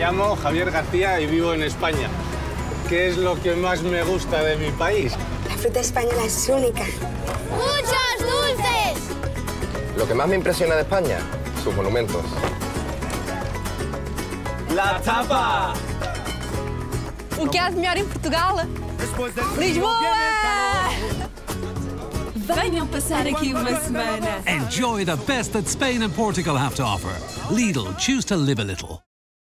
Me llamo Javier García y vivo en España. ¿Qué es lo que más me gusta de mi país? La fruta española es única. ¡Muchos dulces! Lo que más me impresiona de España, sus monumentos. ¡La tapa! O que há de melhor em Portugal? Lisboa! Venham passar aqui uma semana. Enjoy the best that Spain and Portugal have to offer. Lidl, choose to live a little.